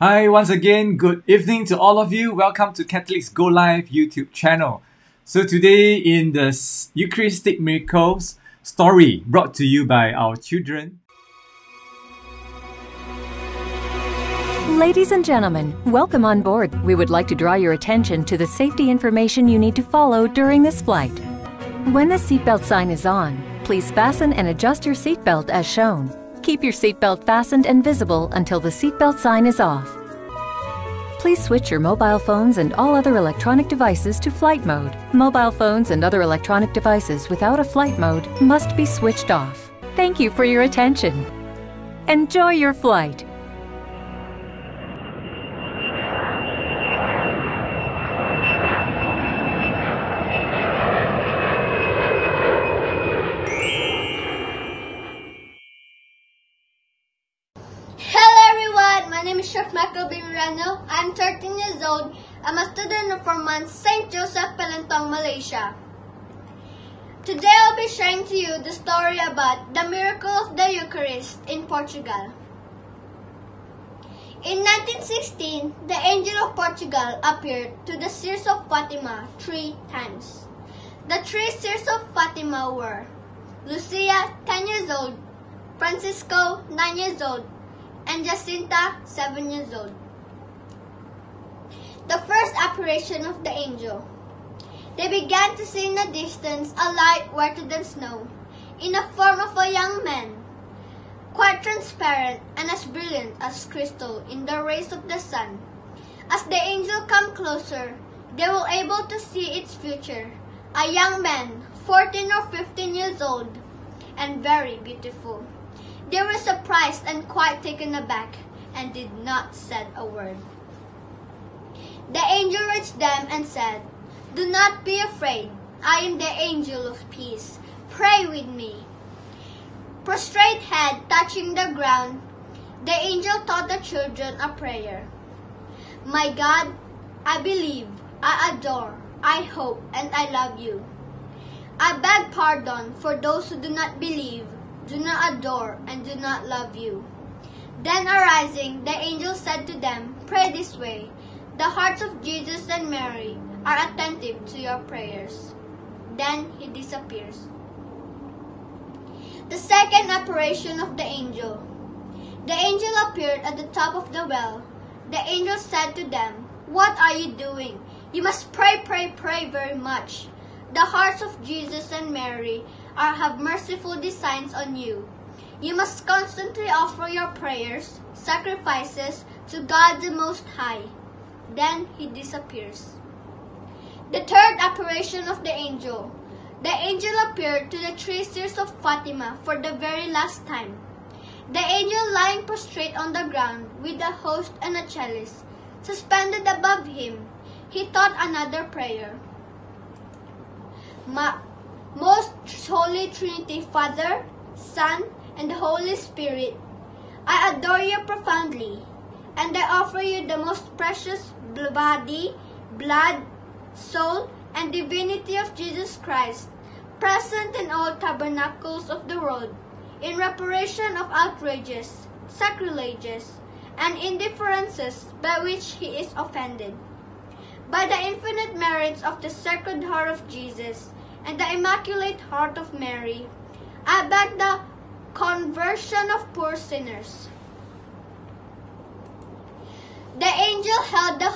Hi, once again, good evening to all of you. Welcome to Catholics Go Live YouTube channel. So today in the Eucharistic Miracles story brought to you by our children. Ladies and gentlemen, welcome on board. We would like to draw your attention to the safety information you need to follow during this flight. When the seatbelt sign is on, please fasten and adjust your seatbelt as shown. Keep your seatbelt fastened and visible until the seatbelt sign is off. Please switch your mobile phones and all other electronic devices to flight mode. Mobile phones and other electronic devices without a flight mode must be switched off. Thank you for your attention. Enjoy your flight. To you the story about the miracle of the Eucharist in Portugal. In 1916, the angel of Portugal appeared to the Seers of Fatima three times. The three Seers of Fatima were Lucia, 10 years old, Francisco, 9 years old, and Jacinta, 7 years old. The first apparition of the angel. They began to see in the distance a light whiter than snow, in the form of a young man, quite transparent and as brilliant as crystal in the rays of the sun. As the angel came closer, they were able to see its future, a young man, 14 or 15 years old, and very beautiful. They were surprised and quite taken aback, and did not say a word. The angel reached them and said, Do not be afraid. I am the angel of peace. Pray with me. Prostrate head touching the ground, the angel taught the children a prayer. My God, I believe, I adore, I hope, and I love you. I beg pardon for those who do not believe, do not adore, and do not love you. Then arising, the angel said to them, Pray this way. The hearts of Jesus and Mary are attentive to your prayers. Then he disappears. The second apparition of the angel. The angel appeared at the top of the well. The angel said to them, What are you doing? You must pray, pray, pray very much. The hearts of Jesus and Mary are have merciful designs on you. You must constantly offer your prayers, sacrifices to God the Most High. Then he disappears. The third apparition of the angel. The angel appeared to the three sisters of Fatima for the very last time. The angel lying prostrate on the ground with a host and a chalice suspended above him, he taught another prayer. Ma- Most Holy Trinity, Father, Son, and the Holy Spirit, I adore you profoundly, and I offer you the most precious body, blood, soul, and divinity of Jesus Christ, present in all tabernacles of the world, in reparation of outrages, sacrileges, and indifferences by which he is offended. By the infinite merits of the Sacred Heart of Jesus and the Immaculate Heart of Mary, I beg the conversion of poor sinners. The angel held the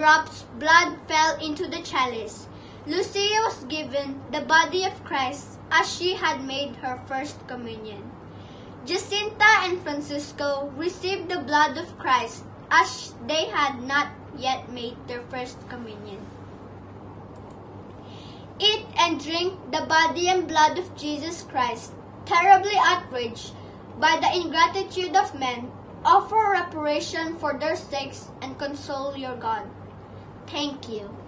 drops blood fell into the chalice. Lucia was given the body of Christ as she had made her first communion. Jacinta and Francisco received the blood of Christ as they had not yet made their first communion. Eat and drink the body and blood of Jesus Christ, terribly outraged by the ingratitude of men, offer reparation for their sakes and console your God. Thank you.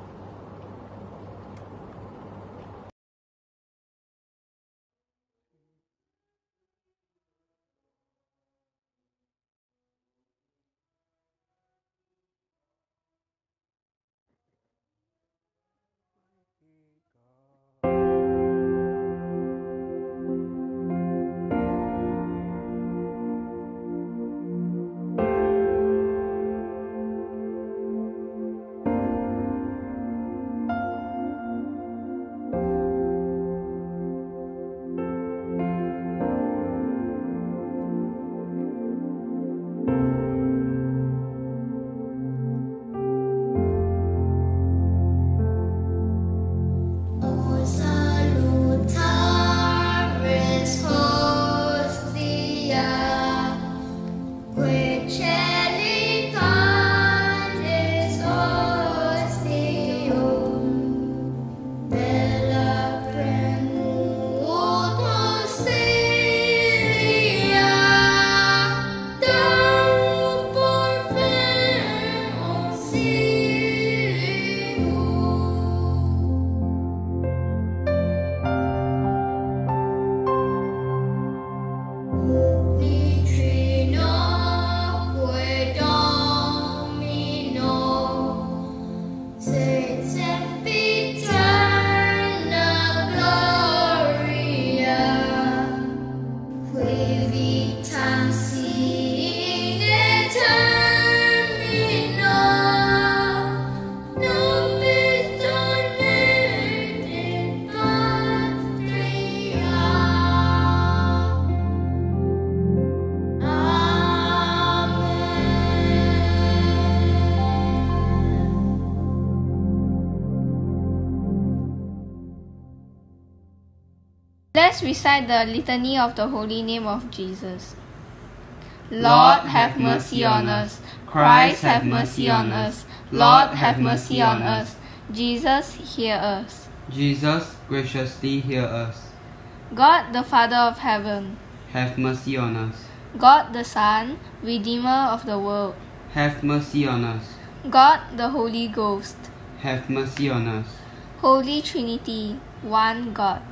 Recite the litany of the holy name of Jesus. Lord, have mercy on us. Christ, have mercy on us. Lord, have mercy on us. Jesus, hear us. Jesus, graciously hear us. God, the Father of heaven. Have mercy on us. God, the Son, Redeemer of the world. Have mercy on us. God, the Holy Ghost. Have mercy on us. Holy Trinity, one God.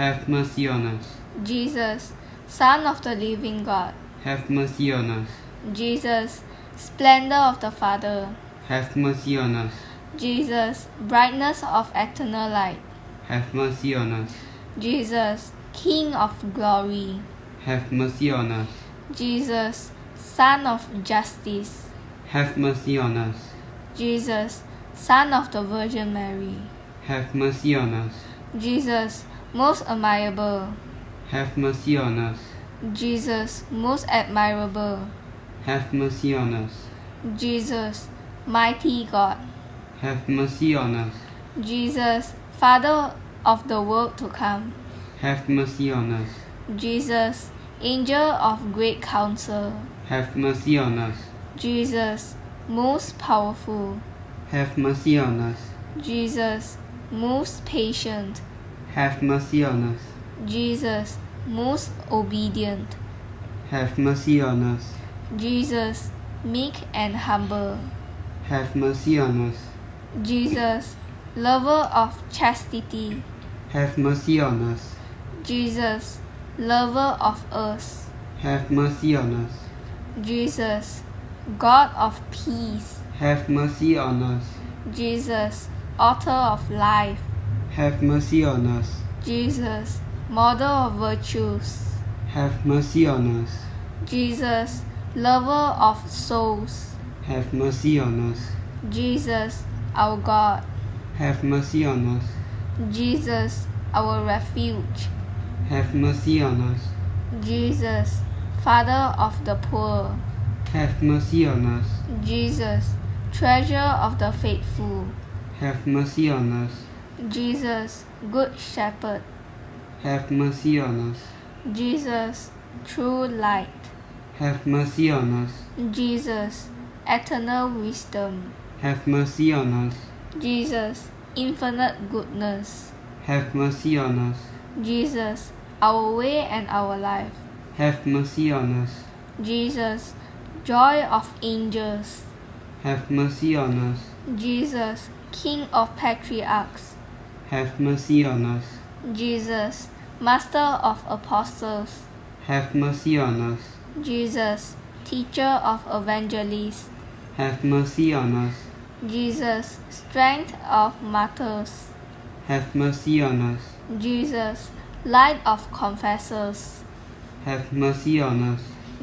Have mercy on us. Jesus, Son of the living God. Have mercy on us. Jesus, splendor of the Father. Have mercy on us. Jesus, brightness of eternal light. Have mercy on us. Jesus, King of glory. Have mercy on us. Jesus, Sun of justice. Have mercy on us. Jesus, Son of the Virgin Mary. Have mercy on us. Jesus, most admirable. Have mercy on us. Jesus, most admirable. Have mercy on us. Jesus, mighty God. Have mercy on us. Jesus, Father of the world to come. Have mercy on us. Jesus, angel of great counsel. Have mercy on us. Jesus, most powerful. Have mercy on us. Jesus, most patient. Have mercy on us. Jesus, most obedient. Have mercy on us. Jesus, meek and humble. Have mercy on us. Jesus, lover of chastity. Have mercy on us. Jesus, lover of us. Have mercy on us. Jesus, God of peace. Have mercy on us. Jesus, author of life. Have mercy on us. Jesus, model of virtues. Have mercy on us. Jesus, lover of souls. Have mercy on us. Jesus, our God. Have mercy on us. Jesus, our refuge. Have mercy on us. Jesus, Father of the poor. Have mercy on us. Jesus, treasure of the faithful. Have mercy on us. Jesus, good shepherd. Have mercy on us. Jesus, true light. Have mercy on us. Jesus, eternal wisdom. Have mercy on us. Jesus, infinite goodness. Have mercy on us. Jesus, our way and our life. Have mercy on us. Jesus, joy of angels. Have mercy on us. Jesus, King of patriarchs. Have mercy on us. Jesus, Master of apostles. Have mercy on us. Jesus, Teacher of evangelists. Have mercy on us. Jesus, Strength of martyrs. Have mercy on us. Jesus, Light of confessors. Have mercy on us.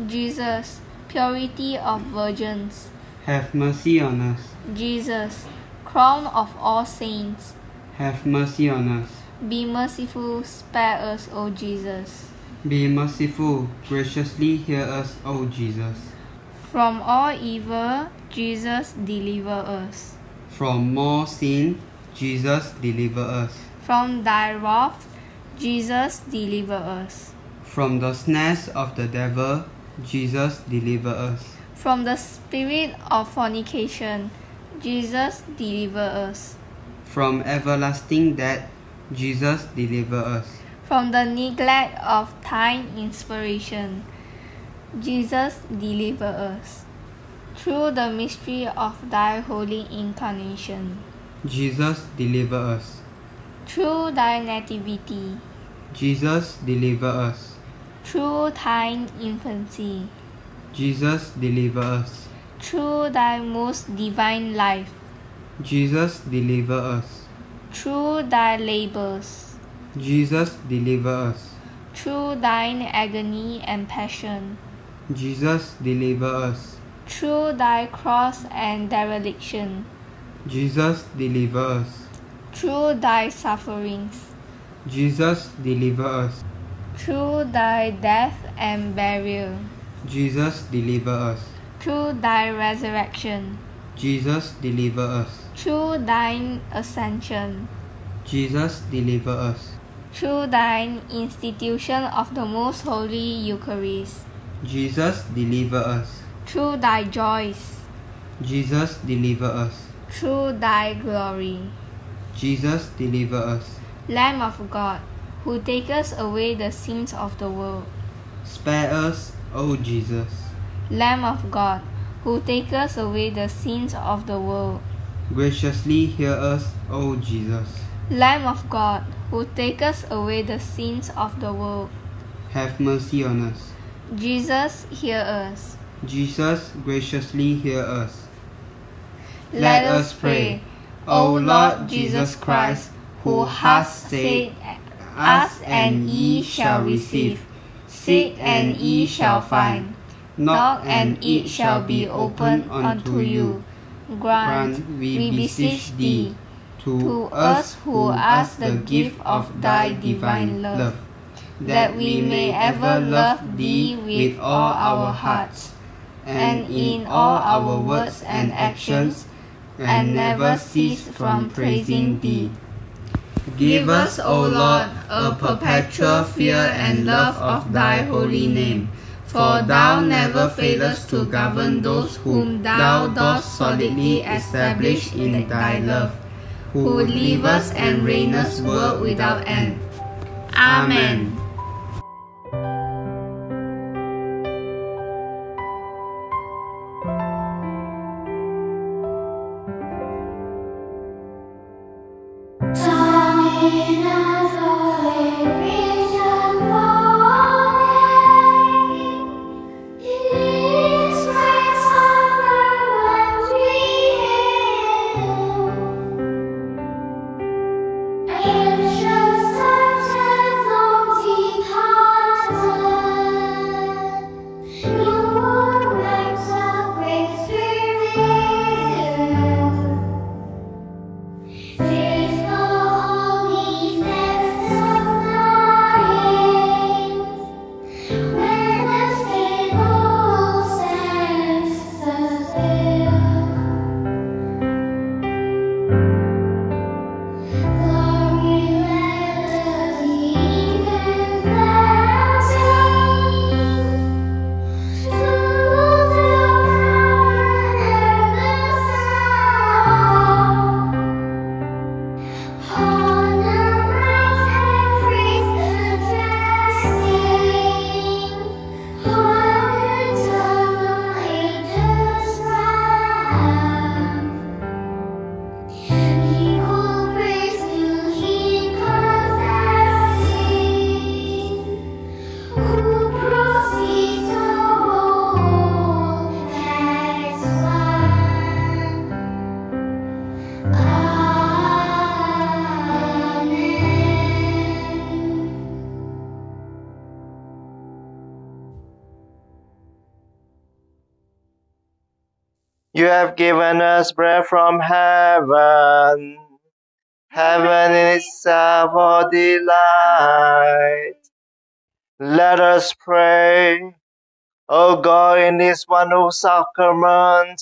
Jesus, Purity of virgins. Have mercy on us. Jesus, Crown of all saints. Have mercy on us. Be merciful, spare us, O Jesus. Be merciful, graciously hear us, O Jesus. From all evil, Jesus deliver us. From more sin, Jesus deliver us. From thy wrath, Jesus deliver us. From the snares of the devil, Jesus deliver us. From the spirit of fornication, Jesus deliver us. From everlasting death, Jesus deliver us. From the neglect of time inspiration, Jesus deliver us. Through the mystery of thy holy incarnation, Jesus deliver us. through thy nativity, Jesus deliver us. through thine infancy, Jesus deliver us. through thy most divine life, Jesus deliver us. through thy labors, Jesus deliver us. through thine agony and passion, Jesus deliver us. through thy cross and dereliction, Jesus deliver us. through thy sufferings, Jesus deliver us. through thy death and burial, Jesus deliver us. through thy resurrection, Jesus deliver us. Through thine ascension, Jesus deliver us. through thine institution of the most holy Eucharist, Jesus, deliver us. through thy joys, Jesus, deliver us. through thy glory. Jesus, deliver us. Lamb of God, who takest away the sins of the world. Spare us, O Jesus. Lamb of God, who takest away the sins of the world. Graciously hear us, O Jesus. Lamb of God, who takest away the sins of the world. Have mercy on us. Jesus, hear us. Jesus, graciously hear us. Let us pray. O Lord Jesus Christ, who hast said, Ask and ye shall receive, seek and ye shall find, knock and it shall be opened unto you. Grant, we beseech thee, to us who ask the gift of thy divine love, that we may ever love thee with all our hearts, and in all our words and actions, and never cease from praising thee. Give us, O Lord, a perpetual fear and love of thy holy name. For thou never failest to govern those whom thou dost solidly establish in thy love, who livest and reignest world without end. Amen. Have given us bread from heaven. Heaven itself our delight. Let us pray. O God, in this wonderful sacrament,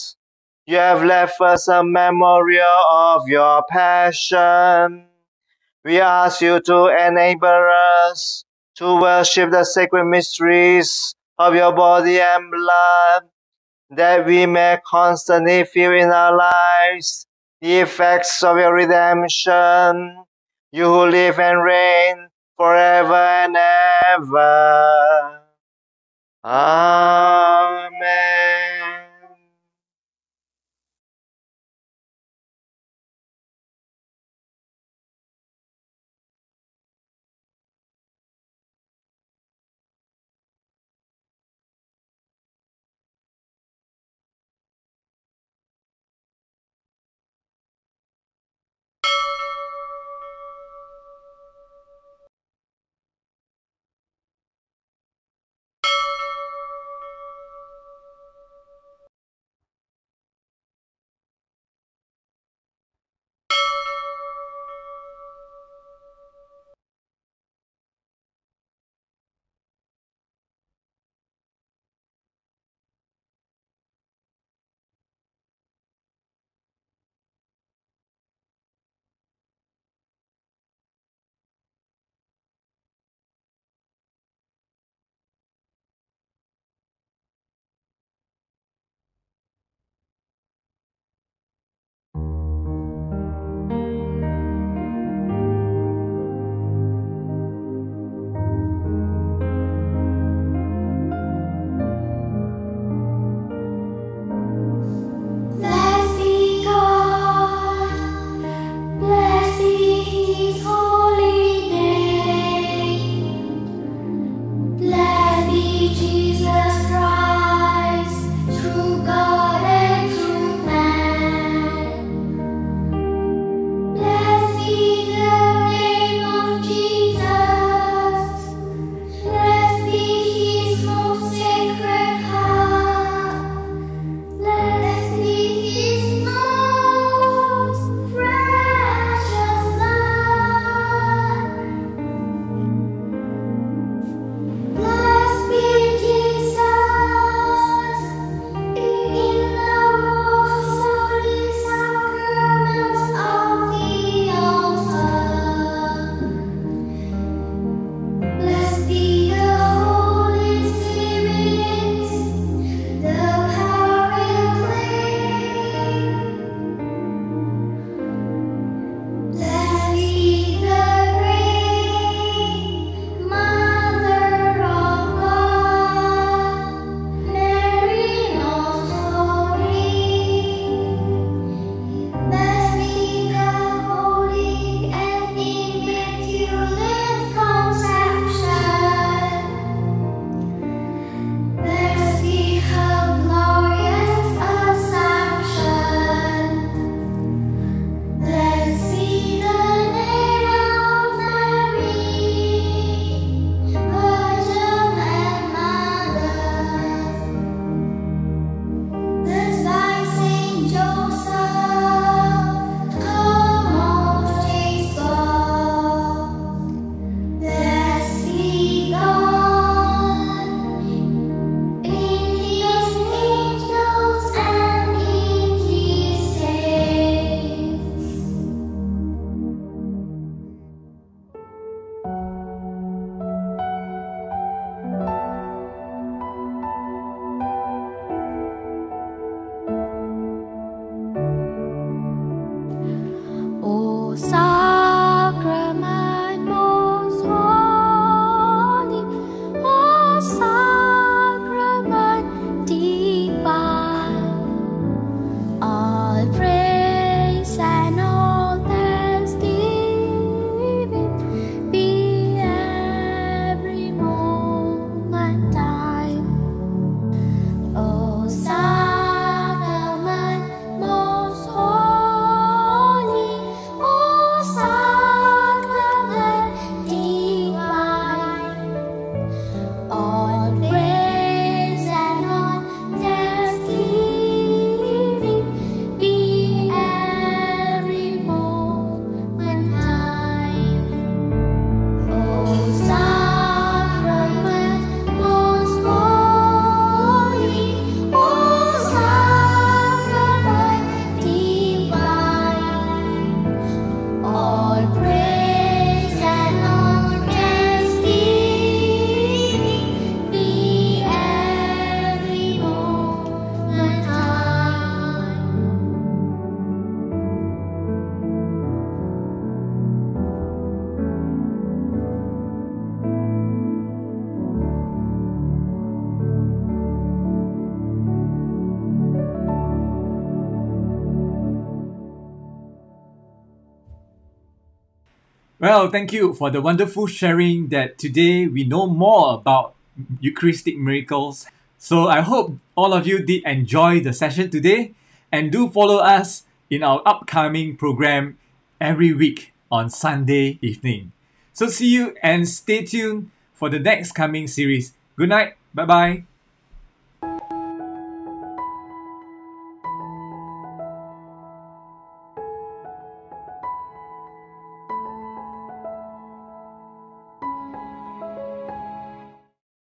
you have left us a memorial of your passion. We ask you to enable us to worship the sacred mysteries of your body and blood, that we may constantly feel in our lives the effects of your redemption. You who live and reign forever and ever. Amen. Well, thank you for the wonderful sharing that today we know more about Eucharistic miracles. So I hope all of you did enjoy the session today and do follow us in our upcoming program every week on Sunday evening. So see you and stay tuned for the next coming series. Good night. Bye bye.